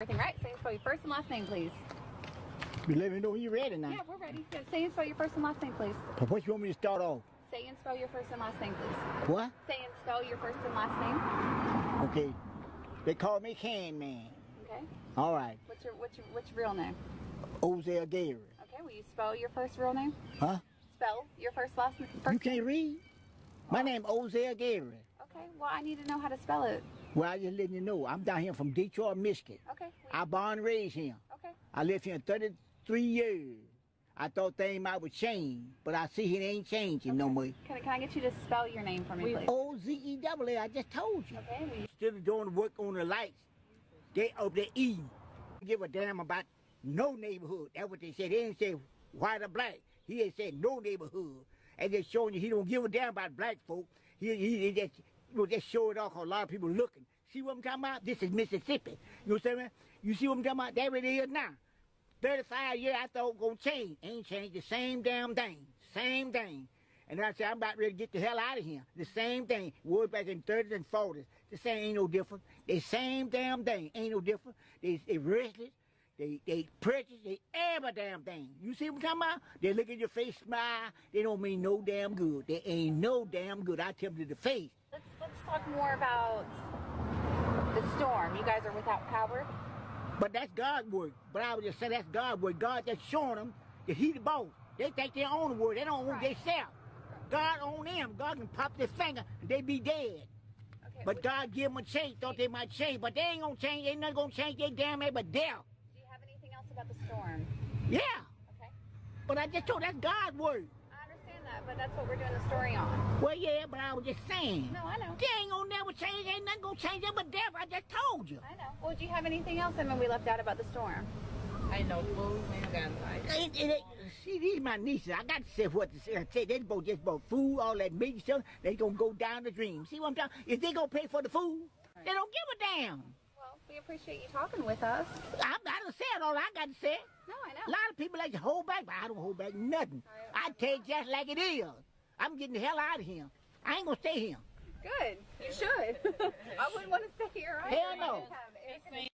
Everything right? Say and spell your first and last name, please. You let me know when you're ready now. Yeah, we're ready. Yeah, say and spell your first and last name, please. But what you want me to start off? Say and spell your first and last name, please. What? Say and spell your first and last name. Okay. They call me Can Man. Okay. All right. What's your what's your what's your real name? Ozell Gary. Okay. Will you spell your first real name? Huh? Spell your first last name. You can't read? My name Ozell Gary. Okay. Well, I need to know how to spell it. Well, I just letting you know. I'm down here from Detroit, Michigan. Okay. I born and raised here. Okay. I lived here 33 years. I thought things might would change, but I see it ain't changing no more. Can I, can I get you to spell your name for me, please? O Z E W A. I just told you. Okay. Will you, Instead of doing work on the lights, they up there eating. Give a damn about no neighborhood. That's what they said. They didn't say white or black. He ain't said no neighborhood. And just showing you he don't give a damn about black folk. He, he, he just, know, just show it off a lot of people looking. See what I'm talking about? This is Mississippi. You know what I'm saying? You see what I'm talking about? What it is now. 35 years I thought gonna change. Ain't changed the same damn thing. Same thing. And I said, I'm about ready to get the hell out of here. The same thing. Was back in 30s and 40s. The same ain't no different. The same damn thing. Ain't no different. They, they restless. They, they prejudice. They every damn thing. You see what I'm talking about? They look at your face, smile. They don't mean no damn good. They ain't no damn good. I tell them to the face. Talk more about the storm. You guys are without power. But that's God's word. But I would just say that's God's word. God just showing them that He the boss. They think they own the world. They don't own Right. themselves. God own them. God can pop their finger and they be dead. Okay. But God give them a change. Thought they might change. But they ain't gonna change. Ain't nothing gonna change. They damn it but death. Do you have anything else about the storm? Yeah. Okay. But I just told that's God's work. I understand that, but that's what we're doing the story on. Well, yeah, but I was just saying. No, I know. They ain't gonna never change. Ain't nothing gonna change them but death. I just told you. I know. Well, do you have anything else? I mean, we left out about the storm. I know food, we ain't got life. It, it, it, see, these my nieces. I got to say what to say. I say they both just bought food, all that meat stuff. They gonna go down the dream. See what I'm talking? If they gonna pay for the food, they don't give a damn. Well, we appreciate you talking with us. I, I done said all I got to say. No, I A know. lot of people like to hold back, but I don't hold back nothing. I- I tell you just like it is. I'm getting the hell out of here. I ain't gonna stay here. Good. You should. I wouldn't want to stay here. either. Hell no. Have anything-